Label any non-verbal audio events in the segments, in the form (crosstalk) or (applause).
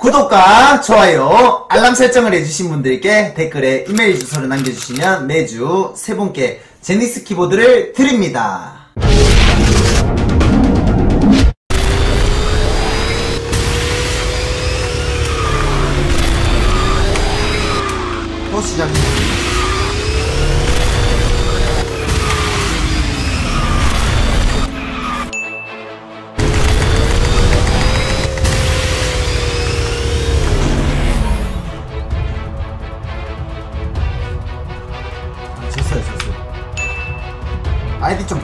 구독과 좋아요, 알람 설정을 해주신 분들께 댓글에 이메일 주소를 남겨주시면 매주 세 분께 제니스 키보드를 드립니다. 또 시작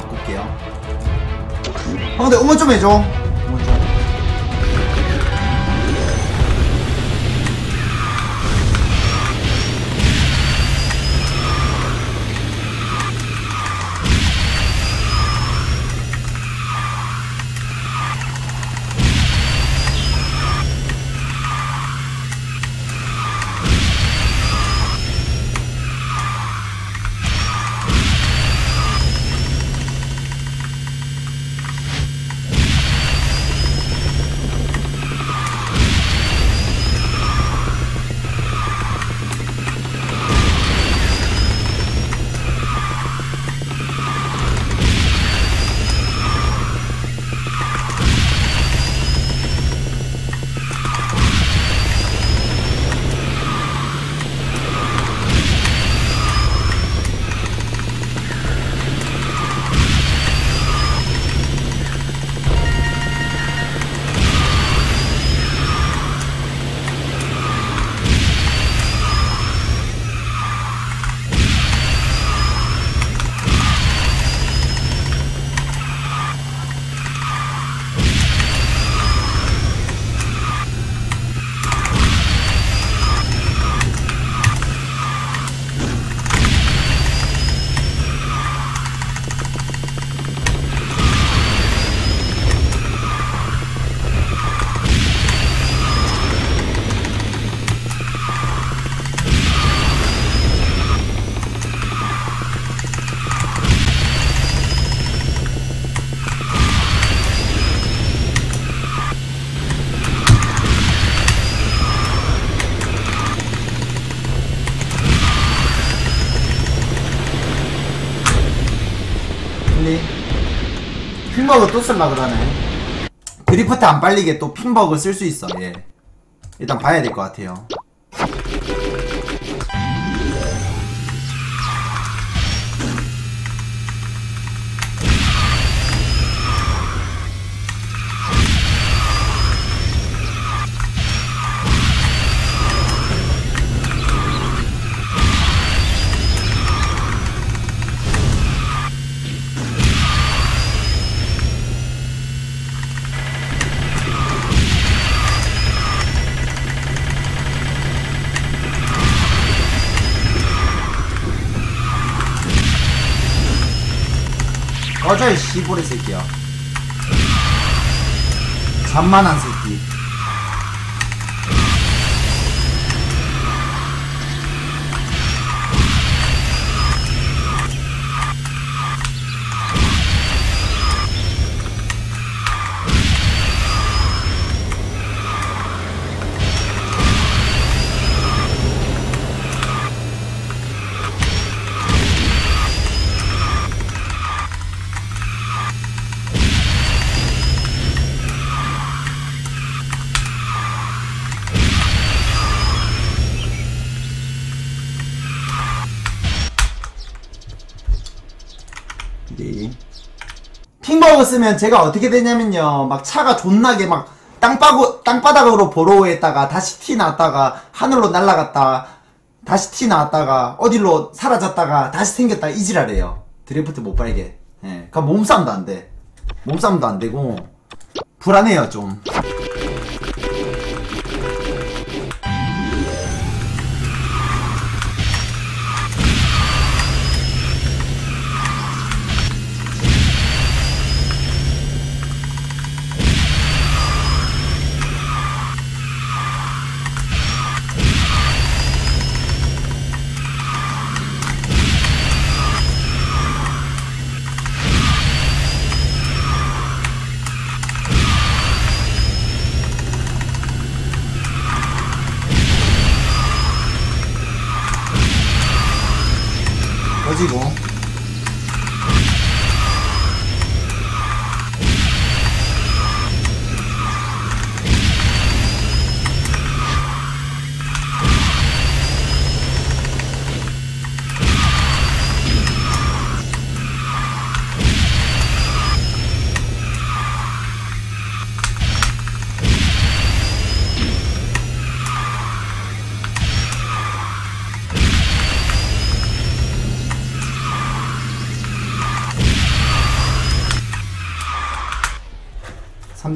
바꿀게요. 형들 응원 좀 해줘. 근데 핀버그 또 쓸라 그러네. 드리프트 안 빨리게 또 핀버그 쓸 수 있어. 예. 일단 봐야 될 것 같아요. 꺼져 이 씨보리 새끼야. 잠만한 새끼. 네. 핑버그 쓰면 제가 어떻게 되냐면요. 막 차가 존나게 막 땅바구, 땅바닥으로 보로했다가 다시 티 났다가 하늘로 날아갔다 다시 티 나왔다가 어디로 사라졌다가 다시 생겼다가 이지랄해요. 드리프트 못 빨게. 예. 그니까 몸싸움도 안 돼. 몸싸움도 안 되고 불안해요 좀.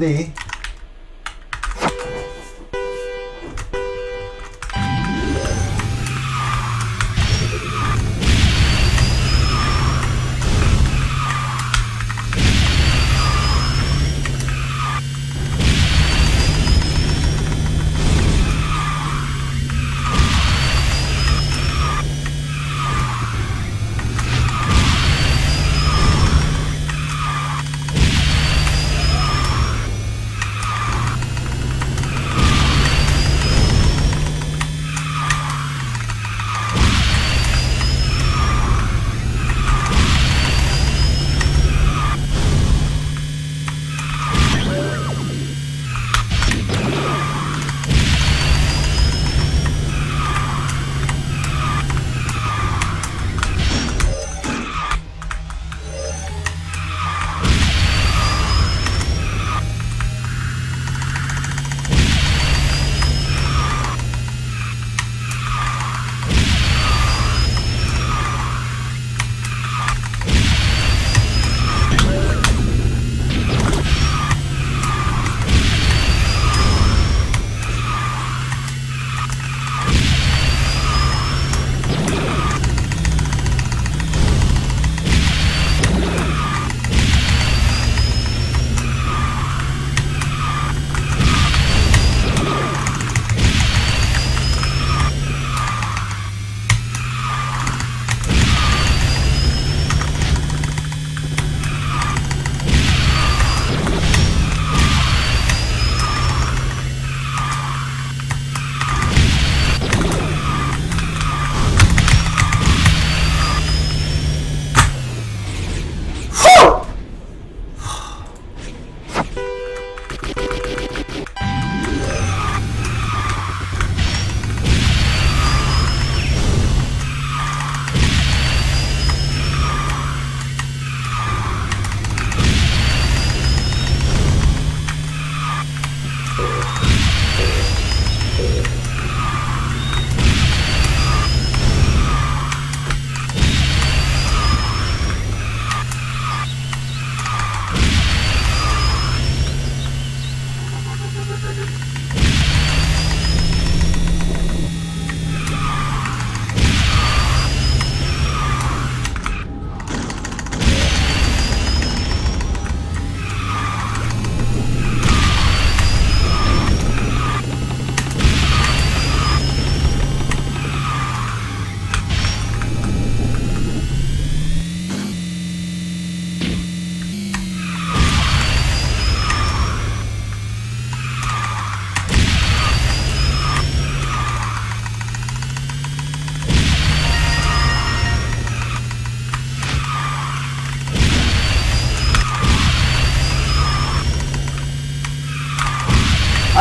de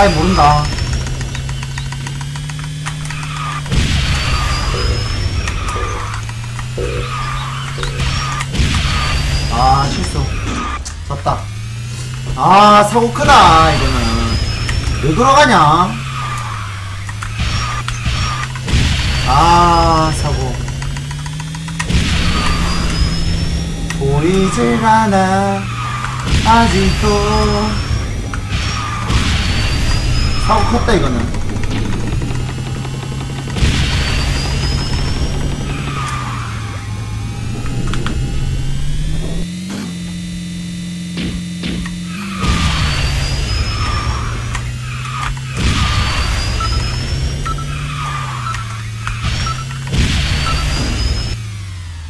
아예 모른다. 아 실수. 졌다. 아 사고 크다 이거는. 왜 돌아가냐? 아 사고. 보이질 않아 아직도. 사고 컸다 이거는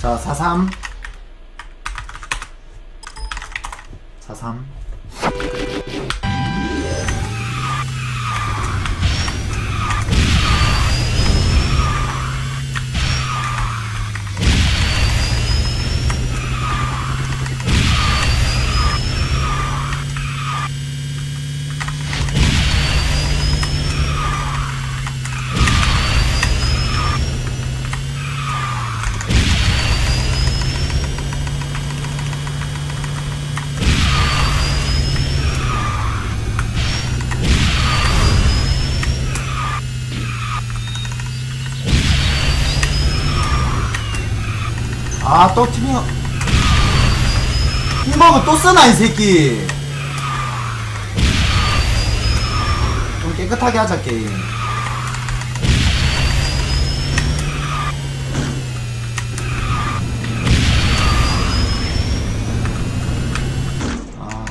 자, 43. 43. 아, 또 팀이가. 팀버그 또 쓰나, 이 새끼. 좀 깨끗하게 하자, 게임. 아.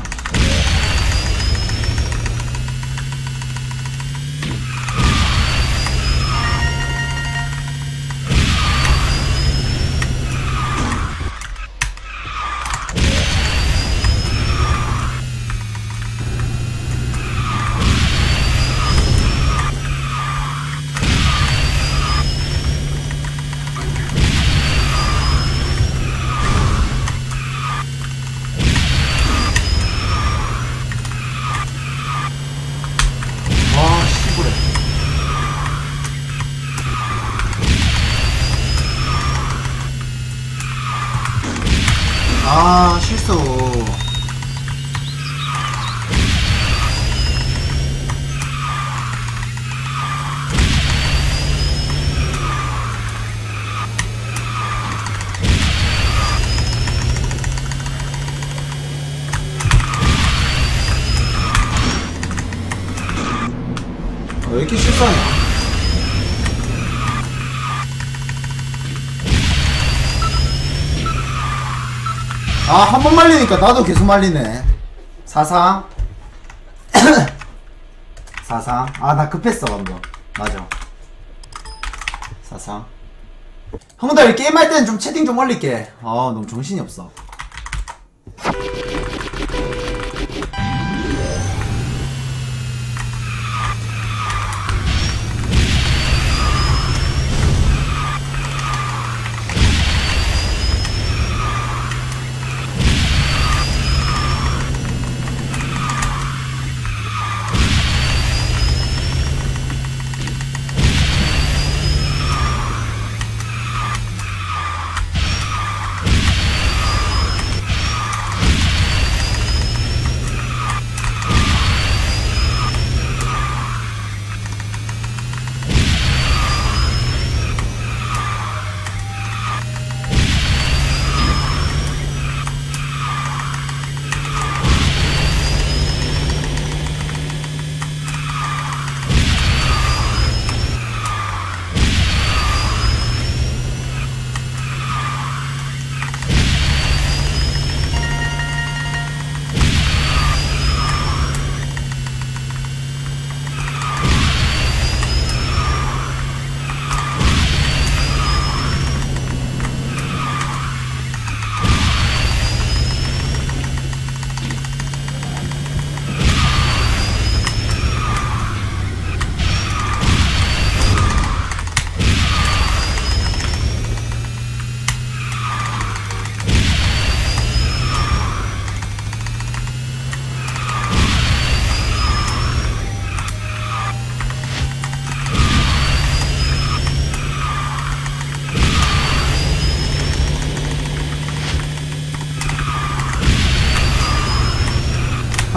와, 씨부래. 아, 실수. 어, 왜 이렇게 실수하냐? 아, 한 번 말리니까 나도 계속 말리네. 사상. (coughs) 사상. 아, 나 급했어, 방금. 맞아. 사상. 형들, 게임할 때는 좀 채팅 좀 올릴게. 아, 너무 정신이 없어.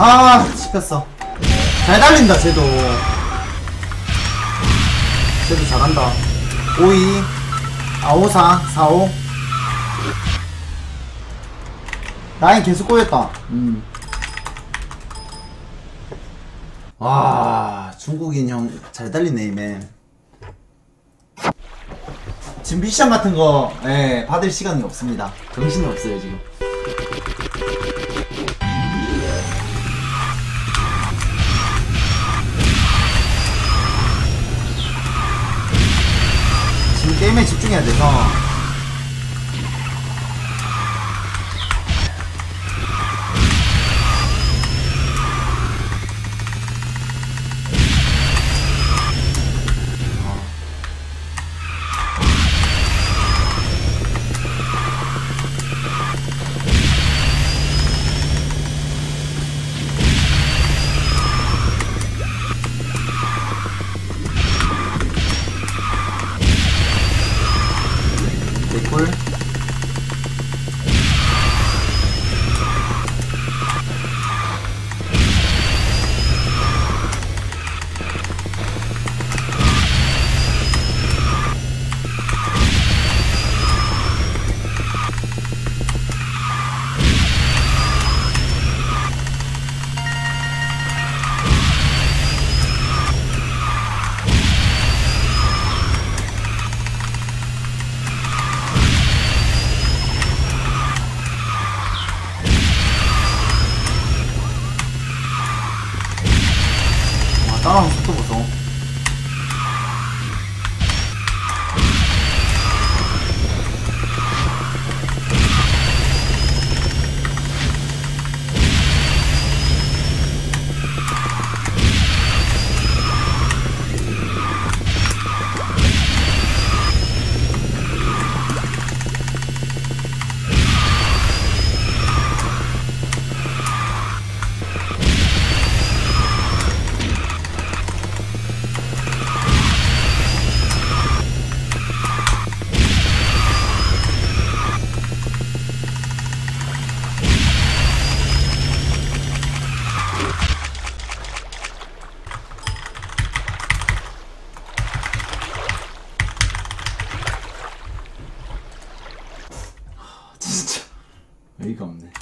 아, 씹혔어. 잘 달린다, 쟤도. 쟤도 잘한다. 52, 아, 54, 45. 라인 계속 꼬였다. 음. 와, 중국인 형 잘 달리네, 이맨. 지금 미션 같은 거, 예, 받을 시간이 없습니다. 정신이 없어요, 지금. 게임에 집중해야 돼서 어이가 없네.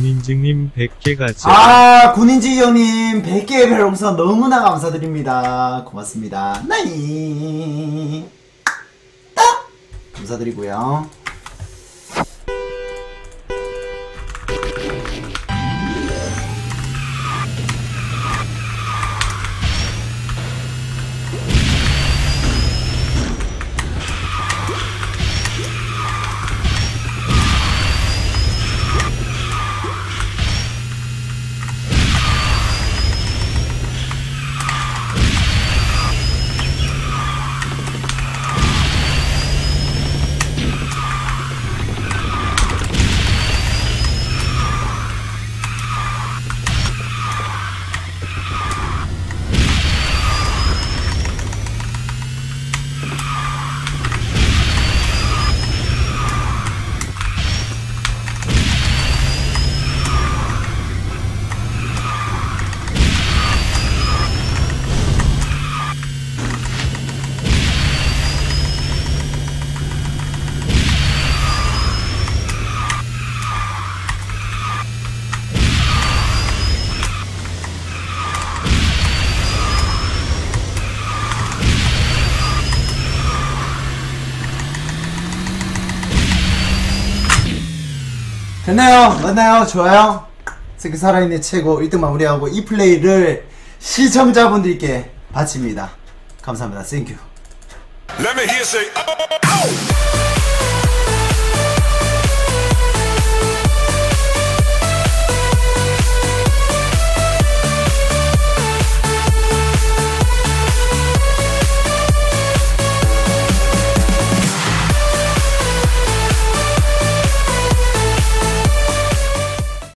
군인증님 100개 가자. 아, 군인지 형님, 100개의 별풍선 너무나 감사드립니다. 고맙습니다. 나이. 딱! 감사드리고요. 됐나요? 맞나요? 좋아요? 세계 살아있는 최고 1등 마무리하고 이 플레이를 시청자분들께 바칩니다. 감사합니다. Thank you. Let me hear say, oh, oh.